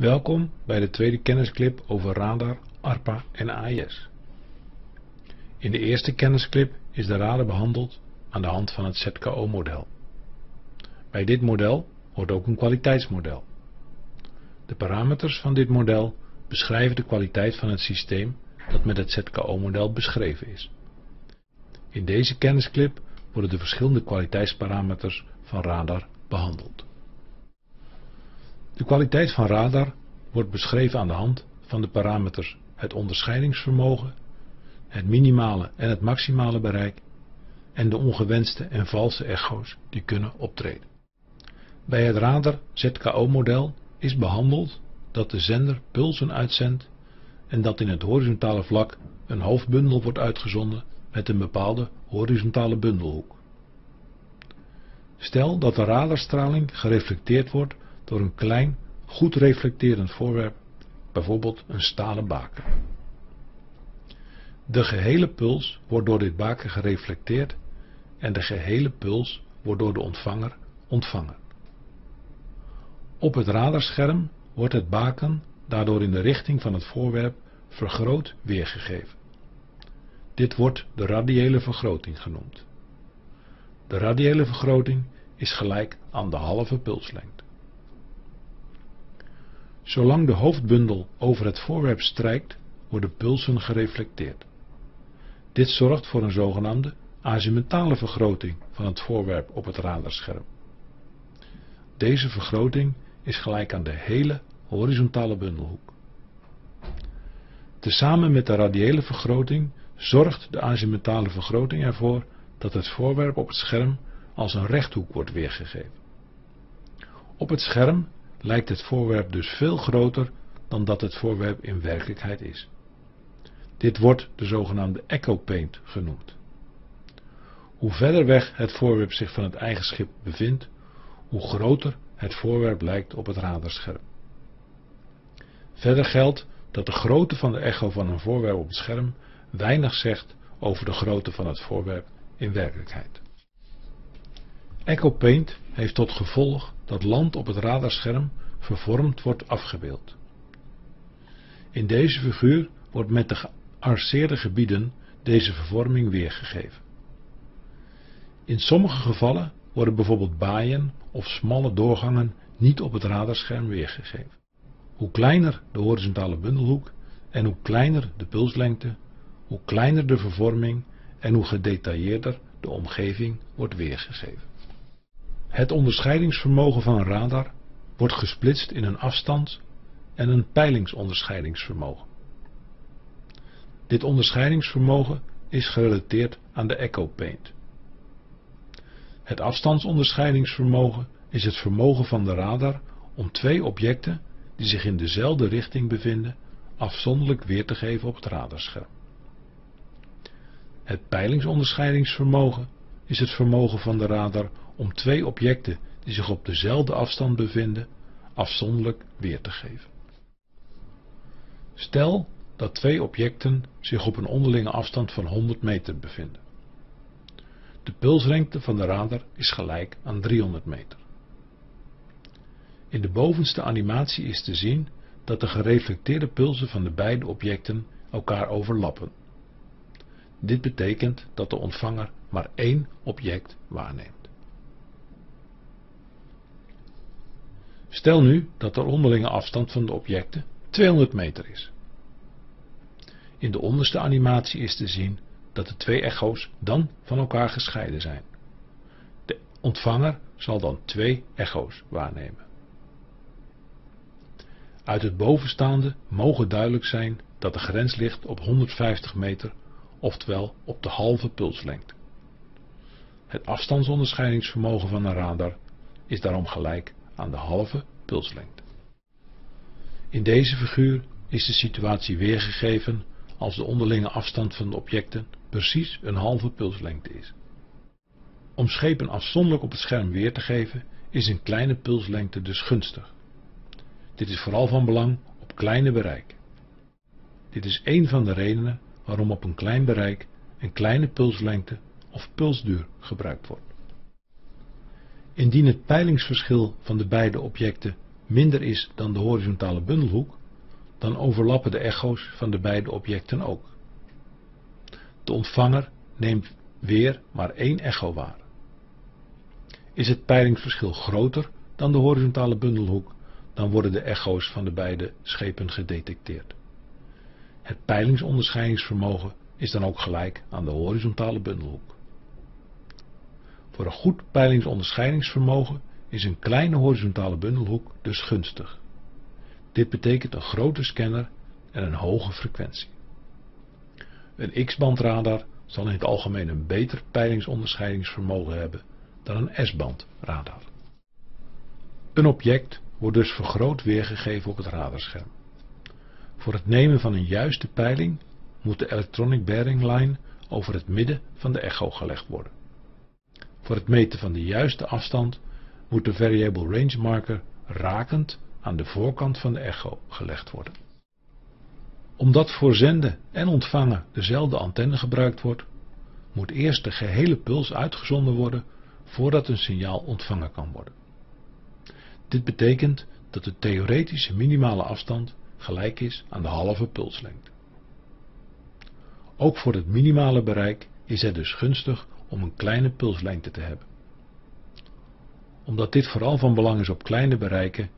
Welkom bij de tweede kennisclip over radar, ARPA en AIS. In de eerste kennisclip is de radar behandeld aan de hand van het ZKO-model. Bij dit model hoort ook een kwaliteitsmodel. De parameters van dit model beschrijven de kwaliteit van het systeem dat met het ZKO-model beschreven is. In deze kennisclip worden de verschillende kwaliteitsparameters van radar behandeld. De kwaliteit van radar wordt beschreven aan de hand van de parameters het onderscheidingsvermogen, het minimale en het maximale bereik en de ongewenste en valse echo's die kunnen optreden. Bij het radar ZKO-model is behandeld dat de zender pulsen uitzendt en dat in het horizontale vlak een hoofdbundel wordt uitgezonden met een bepaalde horizontale bundelhoek. Stel dat de radarstraling gereflecteerd wordt door een klein, goed reflecterend voorwerp, bijvoorbeeld een stalen baken. De gehele puls wordt door dit baken gereflecteerd en de gehele puls wordt door de ontvanger ontvangen. Op het radarscherm wordt het baken daardoor in de richting van het voorwerp vergroot weergegeven. Dit wordt de radiële vergroting genoemd. De radiële vergroting is gelijk aan de halve pulslengte. Zolang de hoofdbundel over het voorwerp strijkt, worden pulsen gereflecteerd. Dit zorgt voor een zogenaamde azimuthale vergroting van het voorwerp op het radarscherm. Deze vergroting is gelijk aan de hele horizontale bundelhoek. Tezamen met de radiële vergroting zorgt de azimuthale vergroting ervoor dat het voorwerp op het scherm als een rechthoek wordt weergegeven. Op het scherm lijkt het voorwerp dus veel groter dan dat het voorwerp in werkelijkheid is. Dit wordt de zogenaamde echo paint genoemd. Hoe verder weg het voorwerp zich van het eigen schip bevindt, hoe groter het voorwerp lijkt op het radarscherm. Verder geldt dat de grootte van de echo van een voorwerp op het scherm weinig zegt over de grootte van het voorwerp in werkelijkheid. Echo Paint heeft tot gevolg dat land op het radarscherm vervormd wordt afgebeeld. In deze figuur wordt met de gearceerde gebieden deze vervorming weergegeven. In sommige gevallen worden bijvoorbeeld baaien of smalle doorgangen niet op het radarscherm weergegeven. Hoe kleiner de horizontale bundelhoek en hoe kleiner de pulslengte, hoe kleiner de vervorming en hoe gedetailleerder de omgeving wordt weergegeven. Het onderscheidingsvermogen van een radar wordt gesplitst in een afstands- en een peilingsonderscheidingsvermogen. Dit onderscheidingsvermogen is gerelateerd aan de echo paint. Het afstandsonderscheidingsvermogen is het vermogen van de radar om twee objecten die zich in dezelfde richting bevinden afzonderlijk weer te geven op het radarscherm. Het peilingsonderscheidingsvermogen is het vermogen van de radar om twee objecten die zich op dezelfde afstand bevinden afzonderlijk weer te geven. Stel dat twee objecten zich op een onderlinge afstand van 100 meter bevinden. De pulslengte van de radar is gelijk aan 300 meter. In de bovenste animatie is te zien dat de gereflecteerde pulsen van de beide objecten elkaar overlappen. Dit betekent dat de ontvanger maar één object waarneemt. Stel nu dat de onderlinge afstand van de objecten 200 meter is. In de onderste animatie is te zien dat de twee echo's dan van elkaar gescheiden zijn. De ontvanger zal dan twee echo's waarnemen. Uit het bovenstaande mogen duidelijk zijn dat de grens ligt op 150 meter, oftewel op de halve pulslengte. Het afstandsonderscheidingsvermogen van een radar is daarom gelijk aan de halve pulslengte. In deze figuur is de situatie weergegeven als de onderlinge afstand van de objecten precies een halve pulslengte is. Om schepen afzonderlijk op het scherm weer te geven is een kleine pulslengte dus gunstig. Dit is vooral van belang op kleine bereik. Dit is een van de redenen waarom op een klein bereik een kleine pulslengte of pulsduur gebruikt wordt. Indien het peilingsverschil van de beide objecten minder is dan de horizontale bundelhoek, dan overlappen de echo's van de beide objecten ook. De ontvanger neemt weer maar één echo waar. Is het peilingsverschil groter dan de horizontale bundelhoek, dan worden de echo's van de beide schepen gedetecteerd. Het peilingsonderscheidingsvermogen is dan ook gelijk aan de horizontale bundelhoek. Voor een goed peilingsonderscheidingsvermogen is een kleine horizontale bundelhoek dus gunstig. Dit betekent een grote scanner en een hoge frequentie. Een X-bandradar zal in het algemeen een beter peilingsonderscheidingsvermogen hebben dan een S-band radar. Een object wordt dus vergroot weergegeven op het radarscherm. Voor het nemen van een juiste peiling moet de electronic bearing line over het midden van de echo gelegd worden. Voor het meten van de juiste afstand moet de variable range marker rakend aan de voorkant van de echo gelegd worden. Omdat voor zenden en ontvangen dezelfde antenne gebruikt wordt, moet eerst de gehele puls uitgezonden worden voordat een signaal ontvangen kan worden. Dit betekent dat de theoretische minimale afstand gelijk is aan de halve pulslengte. Ook voor het minimale bereik is het dus gunstig om een kleine pulslengte te hebben. Omdat dit vooral van belang is op kleine bereiken,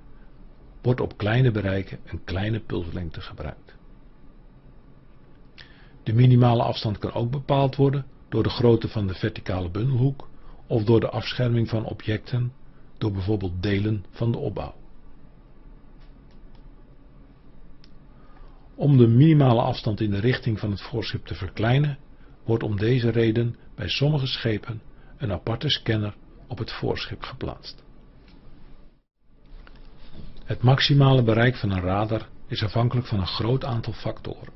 wordt op kleine bereiken een kleine pulslengte gebruikt. De minimale afstand kan ook bepaald worden door de grootte van de verticale bundelhoek of door de afscherming van objecten door bijvoorbeeld delen van de opbouw. Om de minimale afstand in de richting van het voorschip te verkleinen, wordt om deze reden bij sommige schepen een aparte scanner op het voorschip geplaatst. Het maximale bereik van een radar is afhankelijk van een groot aantal factoren.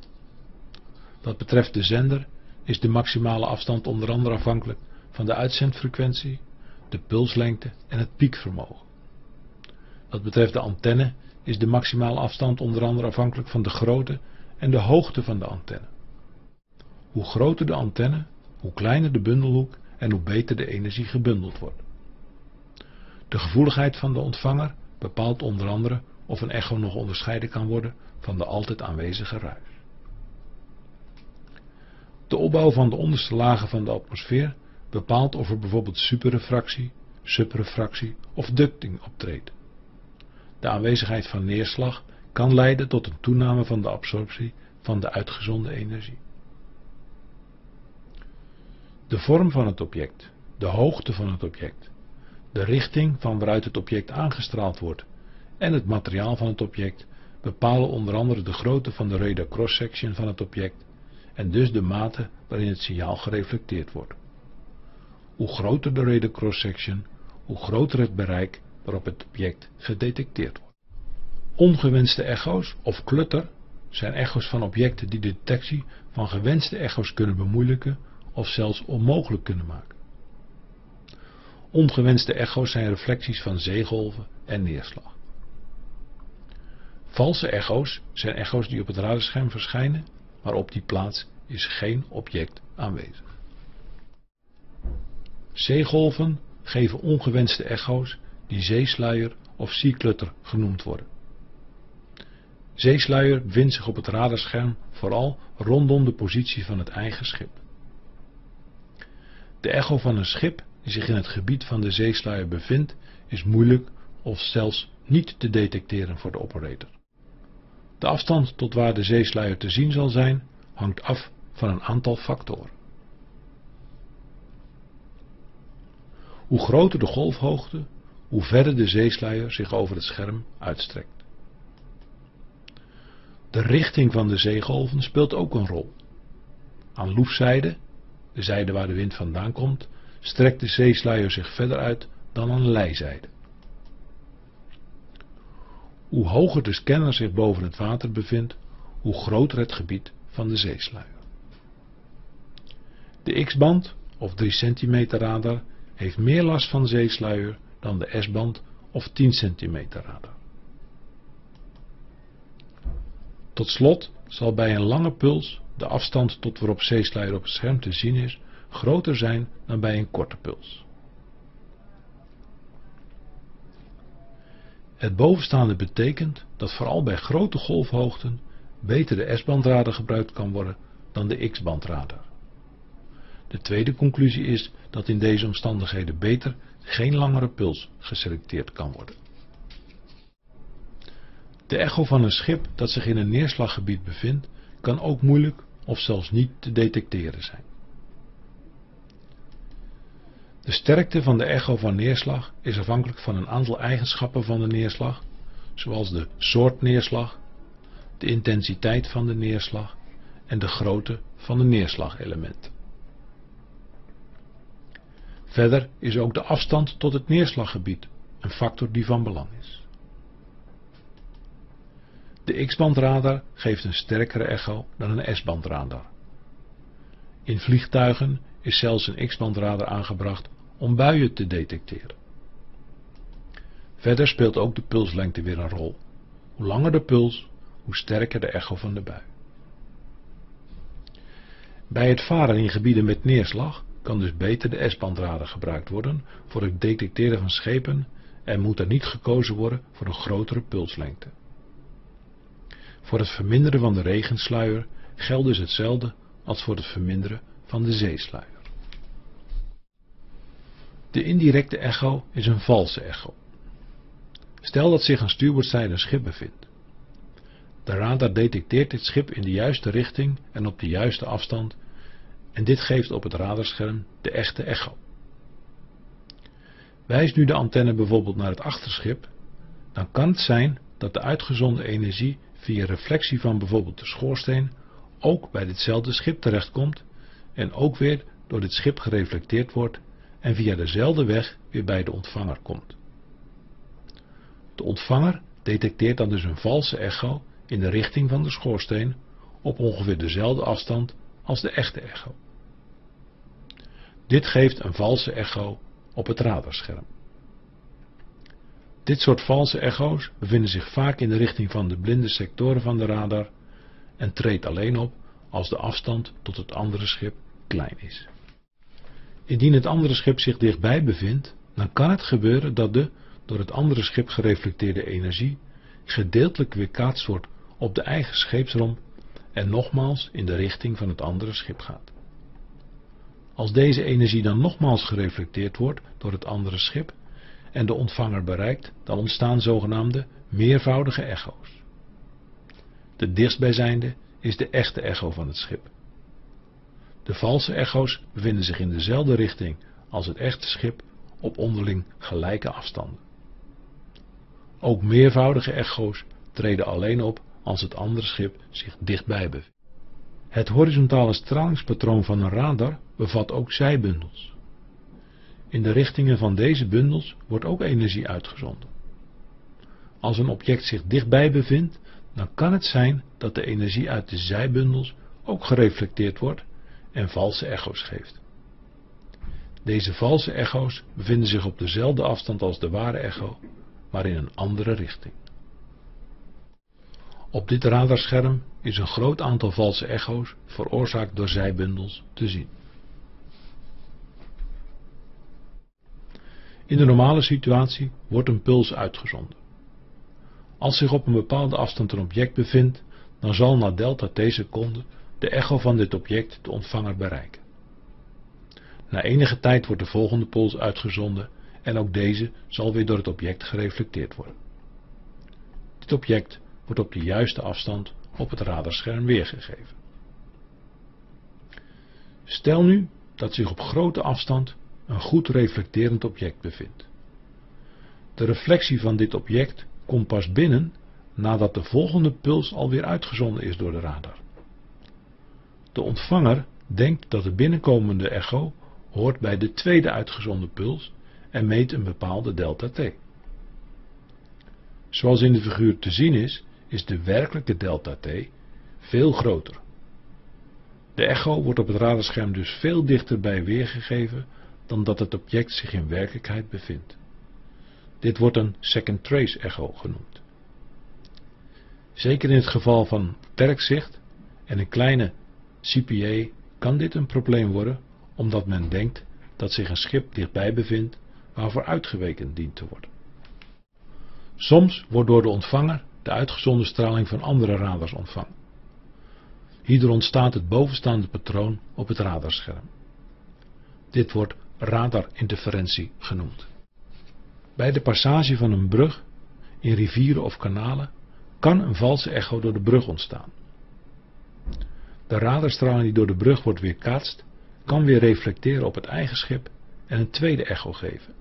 Wat betreft de zender is de maximale afstand onder andere afhankelijk van de uitzendfrequentie, de pulslengte en het piekvermogen. Wat betreft de antenne is de maximale afstand onder andere afhankelijk van de grootte en de hoogte van de antenne. Hoe groter de antenne, hoe kleiner de bundelhoek en hoe beter de energie gebundeld wordt. De gevoeligheid van de ontvanger bepaalt onder andere of een echo nog onderscheiden kan worden van de altijd aanwezige ruis. De opbouw van de onderste lagen van de atmosfeer bepaalt of er bijvoorbeeld superrefractie, subrefractie of ducting optreedt. De aanwezigheid van neerslag kan leiden tot een toename van de absorptie van de uitgezonden energie. De vorm van het object, de hoogte van het object, de richting van waaruit het object aangestraald wordt en het materiaal van het object bepalen onder andere de grootte van de radar cross-section van het object en dus de mate waarin het signaal gereflecteerd wordt. Hoe groter de radar cross-section, hoe groter het bereik waarop het object gedetecteerd wordt. Ongewenste echo's of clutter zijn echo's van objecten die de detectie van gewenste echo's kunnen bemoeilijken of zelfs onmogelijk kunnen maken. Ongewenste echo's zijn reflecties van zeegolven en neerslag. Valse echo's zijn echo's die op het radarscherm verschijnen, maar op die plaats is geen object aanwezig. Zeegolven geven ongewenste echo's die zeesluier of seaclutter genoemd worden. Zeesluier vindt zich op het radarscherm vooral rondom de positie van het eigen schip. De echo van een schip die zich in het gebied van de zeesluier bevindt is moeilijk of zelfs niet te detecteren voor de operator. De afstand tot waar de zeesluier te zien zal zijn hangt af van een aantal factoren. Hoe groter de golfhoogte, hoe verder de zeesluier zich over het scherm uitstrekt. De richting van de zeegolven speelt ook een rol. Aan loefzijde, de zijde waar de wind vandaan komt, strekt de zeesluier zich verder uit dan aan lijzijde. Hoe hoger de scanner zich boven het water bevindt, hoe groter het gebied van de zeesluier. De X-band, of 3 cm radar, heeft meer last van zeesluier dan de S-band of 10 cm radar. Tot slot zal bij een lange puls de afstand tot waarop zeesluier op het scherm te zien is groter zijn dan bij een korte puls. Het bovenstaande betekent dat vooral bij grote golfhoogten beter de S-bandradar gebruikt kan worden dan de X-bandradar. De tweede conclusie is dat in deze omstandigheden beter geen langere puls geselecteerd kan worden. De echo van een schip dat zich in een neerslaggebied bevindt kan ook moeilijk of zelfs niet te detecteren zijn. De sterkte van de echo van neerslag is afhankelijk van een aantal eigenschappen van de neerslag, zoals de soort neerslag, de intensiteit van de neerslag en de grootte van de neerslagelementen. Verder is ook de afstand tot het neerslaggebied een factor die van belang is. De X-bandradar geeft een sterkere echo dan een S-bandradar. In vliegtuigen is zelfs een X-bandradar aangebracht om buien te detecteren. Verder speelt ook de pulslengte weer een rol. Hoe langer de puls, hoe sterker de echo van de bui. Bij het varen in gebieden met neerslag kan dus beter de S-bandradar gebruikt worden voor het detecteren van schepen en moet er niet gekozen worden voor een grotere pulslengte. Voor het verminderen van de regensluier geldt dus hetzelfde als voor het verminderen van de zeesluier. De indirecte echo is een valse echo. Stel dat zich aan stuurboordzijde een schip bevindt. De radar detecteert dit schip in de juiste richting en op de juiste afstand en dit geeft op het radarscherm de echte echo. Wijst nu de antenne bijvoorbeeld naar het achterschip, dan kan het zijn dat de uitgezonden energie via reflectie van bijvoorbeeld de schoorsteen ook bij ditzelfde schip terechtkomt en ook weer door dit schip gereflecteerd wordt en via dezelfde weg weer bij de ontvanger komt. De ontvanger detecteert dan dus een valse echo in de richting van de schoorsteen op ongeveer dezelfde afstand als de echte echo. Dit geeft een valse echo op het radarscherm. Dit soort valse echo's bevinden zich vaak in de richting van de blinde sectoren van de radar en treedt alleen op als de afstand tot het andere schip klein is. Indien het andere schip zich dichtbij bevindt, dan kan het gebeuren dat de door het andere schip gereflecteerde energie gedeeltelijk weerkaatst wordt op de eigen scheepsrom en nogmaals in de richting van het andere schip gaat. Als deze energie dan nogmaals gereflecteerd wordt door het andere schip en de ontvanger bereikt, dan ontstaan zogenaamde meervoudige echo's. De dichtstbijzijnde is de echte echo van het schip. De valse echo's bevinden zich in dezelfde richting als het echte schip op onderling gelijke afstanden. Ook meervoudige echo's treden alleen op als het andere schip zich dichtbij bevindt. Het horizontale stralingspatroon van een radar bevat ook zijbundels. In de richtingen van deze bundels wordt ook energie uitgezonden. Als een object zich dichtbij bevindt, dan kan het zijn dat de energie uit de zijbundels ook gereflecteerd wordt en valse echo's geeft. Deze valse echo's bevinden zich op dezelfde afstand als de ware echo, maar in een andere richting. Op dit radarscherm is een groot aantal valse echo's veroorzaakt door zijbundels te zien. In de normale situatie wordt een puls uitgezonden. Als zich op een bepaalde afstand een object bevindt, dan zal na delta t seconden de echo van dit object de ontvanger bereiken. Na enige tijd wordt de volgende puls uitgezonden en ook deze zal weer door het object gereflecteerd worden. Dit object wordt op de juiste afstand op het radarscherm weergegeven. Stel nu dat zich op grote afstand een goed reflecterend object bevindt. De reflectie van dit object komt pas binnen nadat de volgende puls alweer uitgezonden is door de radar. De ontvanger denkt dat de binnenkomende echo hoort bij de tweede uitgezonden puls en meet een bepaalde delta t. Zoals in de figuur te zien is, is de werkelijke delta t veel groter. De echo wordt op het radarscherm dus veel dichterbij weergegeven dan dat het object zich in werkelijkheid bevindt. Dit wordt een second trace echo genoemd. Zeker in het geval van beperkt zicht en een kleine CPA kan dit een probleem worden omdat men denkt dat zich een schip dichtbij bevindt waarvoor uitgeweken dient te worden. Soms wordt door de ontvanger de uitgezonden straling van andere radars ontvangen. Hierdoor ontstaat het bovenstaande patroon op het radarscherm. Dit wordt radarinterferentie genoemd. Bij de passage van een brug in rivieren of kanalen kan een valse echo door de brug ontstaan. De radarstraling die door de brug wordt weerkaatst, kan weer reflecteren op het eigen schip en een tweede echo geven.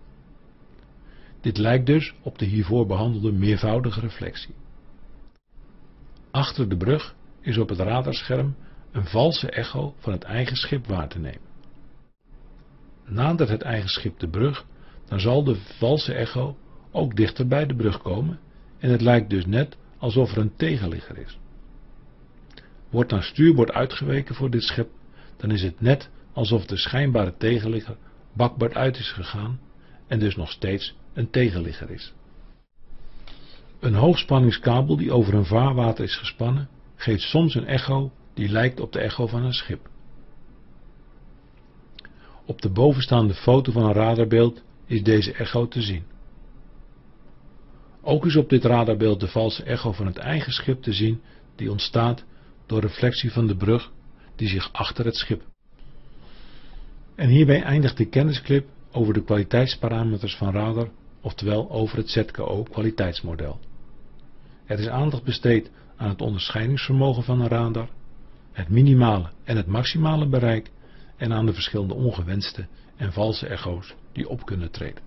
Dit lijkt dus op de hiervoor behandelde meervoudige reflectie. Achter de brug is op het radarscherm een valse echo van het eigen schip waar te nemen. Nadert het eigen schip de brug, dan zal de valse echo ook dichter bij de brug komen en het lijkt dus net alsof er een tegenligger is. Wordt dan stuurboord uitgeweken voor dit schip, dan is het net alsof de schijnbare tegenligger bakbaard uit is gegaan en dus nog steeds een tegenligger is. Een hoogspanningskabel die over een vaarwater is gespannen, geeft soms een echo die lijkt op de echo van een schip. Op de bovenstaande foto van een radarbeeld is deze echo te zien. Ook is op dit radarbeeld de valse echo van het eigen schip te zien die ontstaat door reflectie van de brug die zich achter het schip. En hierbij eindigt de kennisclip over de kwaliteitsparameters van radar, oftewel over het ZKO kwaliteitsmodel. Er is aandacht besteed aan het onderscheidingsvermogen van een radar, het minimale en het maximale bereik en aan de verschillende ongewenste en valse echo's die op kunnen treden.